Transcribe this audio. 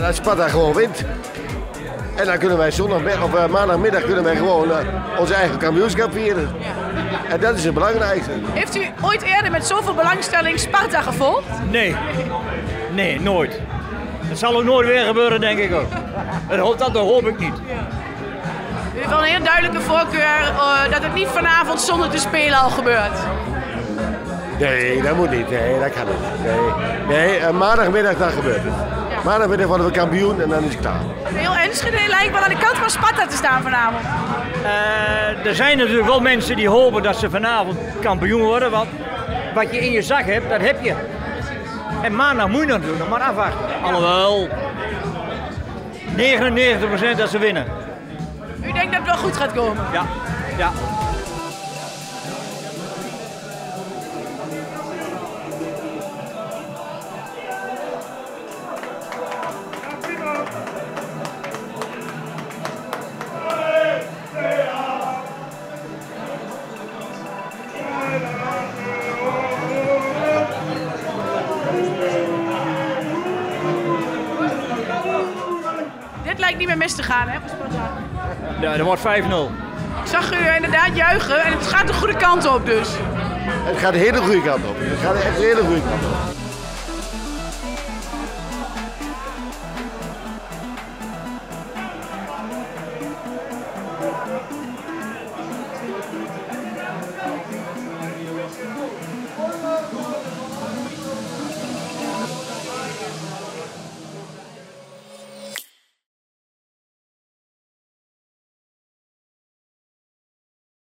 dat Sparta gewoon wint. En dan kunnen wij zondag, of uh, maandagmiddag kunnen wij gewoon uh, onze eigen kampioenschap vieren. En dat is het belangrijkste. Heeft u ooit eerder met zoveel belangstelling Sparta gevolgd? Nee. Nee, nooit. Dat zal ook nooit weer gebeuren, denk ik ook. Dat, dat hoop ik niet. U heeft wel een heel duidelijke voorkeur uh, dat het niet vanavond zonder te spelen al gebeurt. Nee, dat moet niet. Nee, dat kan niet. Nee, nee uh, maandagmiddag dan gebeurt het. Ja. Maandagmiddag worden we kampioen en dan is het klaar. Heel Enschede lijkt wel aan de kant van Sparta te staan vanavond. Uh, er zijn natuurlijk wel mensen die hopen dat ze vanavond kampioen worden. Want wat je in je zak hebt, dat heb je. En maandag moet je natuurlijk nog maar afwachten. Alhoewel, 99% dat ze winnen. U denkt dat het wel goed gaat komen? Ja, ja. Dit lijkt niet meer mis te gaan, hè, voor Sparta? Ja, dat wordt 5-0. Ik zag u inderdaad juichen en het gaat de goede kant op dus. Het gaat de hele goede kant op. Het gaat echt de hele goede kant op.